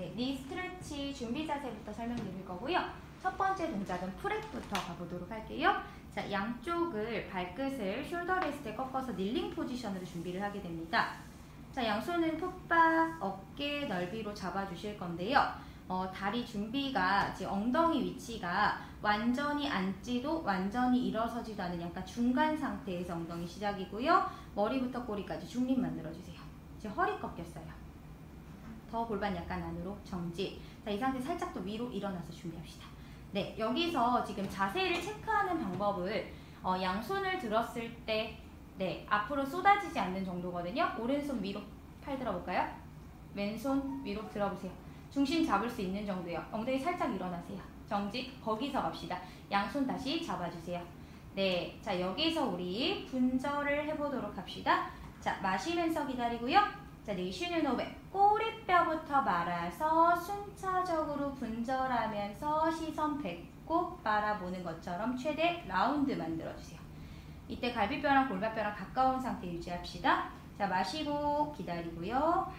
네, knee stretch 준비 자세부터 설명드릴 거고요. 첫 번째 동작은 prep부터 가보도록 할게요. 자, 양쪽을 발끝을 shoulder rest에 꺾어서 kneeling 포지션으로 준비를 하게 됩니다. 자, 양손은 foot bar 어깨 넓이로 잡아주실 건데요. 어, 다리 준비가 지금 엉덩이 위치가 완전히 앉지도 완전히 일어서지도 않은 약간 중간 상태에서 엉덩이 시작이고요. 머리부터 꼬리까지 중립 만들어주세요. 지금 허리 꺾였어요. 더 골반 약간 안으로 정지. 자, 이 상태 살짝 더 위로 일어나서 준비합시다. 네, 여기서 지금 자세를 체크하는 방법을 어, 양손을 들었을 때 네, 앞으로 쏟아지지 않는 정도거든요. 오른손 위로 팔 들어볼까요? 왼손 위로 들어보세요. 중심 잡을 수 있는 정도요. 엉덩이 살짝 일어나세요. 정지, 거기서 갑시다. 양손 다시 잡아주세요. 네, 자 여기서 우리 분절을 해보도록 합시다. 자, 마시면서 기다리고요. 자, 내쉬는 호흡에 꼬리뼈부터 말아서 순차적으로 분절하면서 시선 배꼽 바라보는 것처럼 최대 라운드 만들어주세요. 이때 갈비뼈랑 골반뼈랑 가까운 상태 유지합시다. 자, 마시고 기다리고요.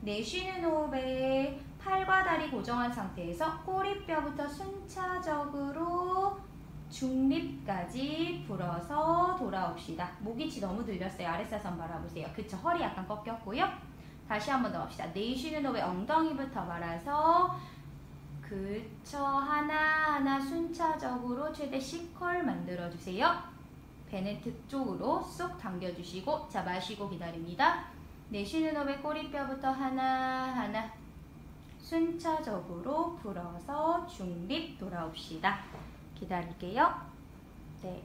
내쉬는 호흡에 팔과 다리 고정한 상태에서 꼬리뼈부터 순차적으로 중립까지 불어서 돌아옵시다. 목이치 너무 들렸어요. 아랫사선 바라보세요. 그쵸? 허리 약간 꺾였고요. 다시 한번더 합시다. 내쉬는 호흡에 엉덩이부터 말아서 그쵸? 하나하나 순차적으로 최대 C컬 만들어주세요. 배는 등 쪽으로 쏙 당겨주시고 자 마시고 기다립니다. 내쉬는 호흡에 꼬리뼈부터 하나하나 순차적으로 불어서 중립 돌아옵시다. 기다릴게요. 네.